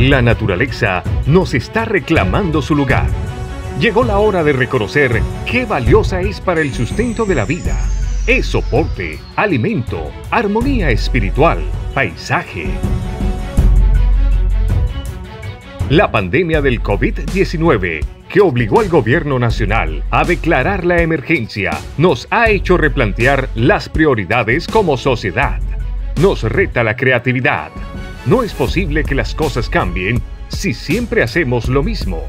La naturaleza nos está reclamando su lugar. Llegó la hora de reconocer qué valiosa es para el sustento de la vida. Es soporte, alimento, armonía espiritual, paisaje. La pandemia del COVID-19 que obligó al gobierno nacional a declarar la emergencia nos ha hecho replantear las prioridades como sociedad. Nos reta la creatividad. No es posible que las cosas cambien si siempre hacemos lo mismo.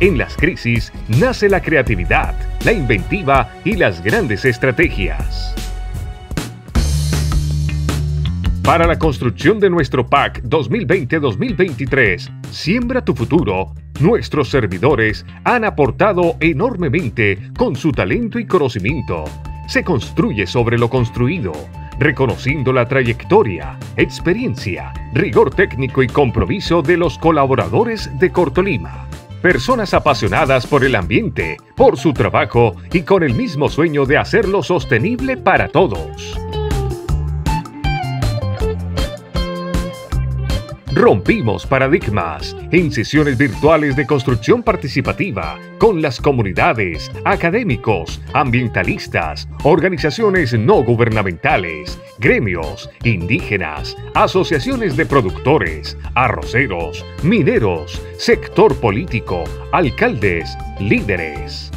En las crisis nace la creatividad, la inventiva y las grandes estrategias. Para la construcción de nuestro PAC 2020-2023, Siembra tu futuro, nuestros servidores han aportado enormemente con su talento y conocimiento. Se construye sobre lo construido, reconociendo la trayectoria, experiencia, rigor técnico y compromiso de los colaboradores de Cortolima. Personas apasionadas por el ambiente, por su trabajo y con el mismo sueño de hacerlo sostenible para todos. Rompimos paradigmas en sesiones virtuales de construcción participativa con las comunidades, académicos, ambientalistas, organizaciones no gubernamentales, gremios, indígenas, asociaciones de productores, arroceros, mineros, sector político, alcaldes, líderes.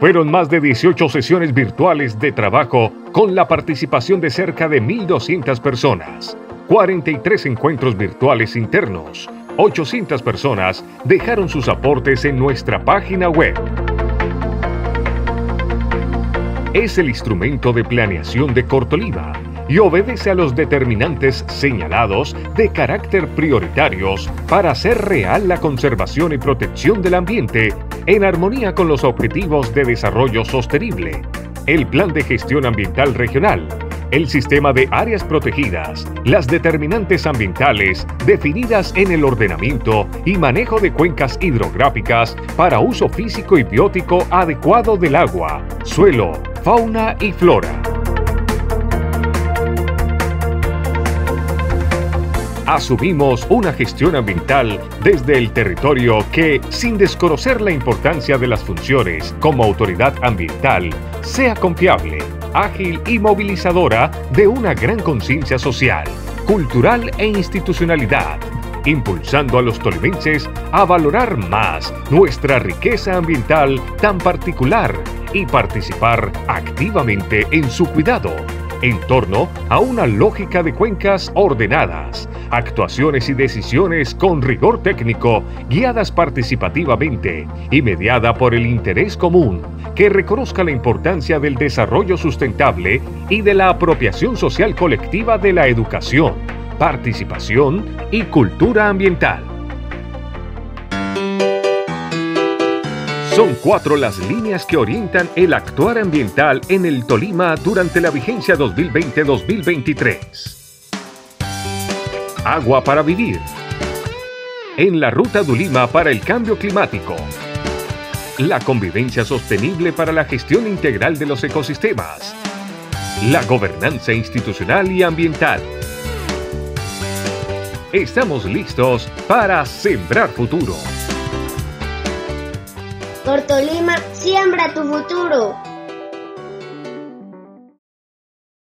Fueron más de 18 sesiones virtuales de trabajo con la participación de cerca de 1.200 personas, 43 encuentros virtuales internos, 800 personas dejaron sus aportes en nuestra página web. Es el instrumento de planeación de Cortoliva y obedece a los determinantes señalados de carácter prioritarios para hacer real la conservación y protección del ambiente en armonía con los Objetivos de Desarrollo Sostenible, el Plan de Gestión Ambiental Regional, el sistema de áreas protegidas, las determinantes ambientales definidas en el ordenamiento y manejo de cuencas hidrográficas para uso físico y biótico adecuado del agua, suelo, fauna y flora. Asumimos una gestión ambiental desde el territorio que, sin desconocer la importancia de las funciones como autoridad ambiental, sea confiable, ágil y movilizadora de una gran conciencia social, cultural e institucionalidad, impulsando a los tolimenses a valorar más nuestra riqueza ambiental tan particular y participar activamente en su cuidado en torno a una lógica de cuencas ordenadas, actuaciones y decisiones con rigor técnico, guiadas participativamente y mediada por el interés común, que reconozca la importancia del desarrollo sustentable y de la apropiación social colectiva de la educación, participación y cultura ambiental. Son cuatro las líneas que orientan el actuar ambiental en el Tolima durante la vigencia 2020-2023. Agua para vivir. En la Ruta Dulima para el cambio climático. La convivencia sostenible para la gestión integral de los ecosistemas. La gobernanza institucional y ambiental. Estamos listos para sembrar futuro. Cortolima, siembra tu futuro.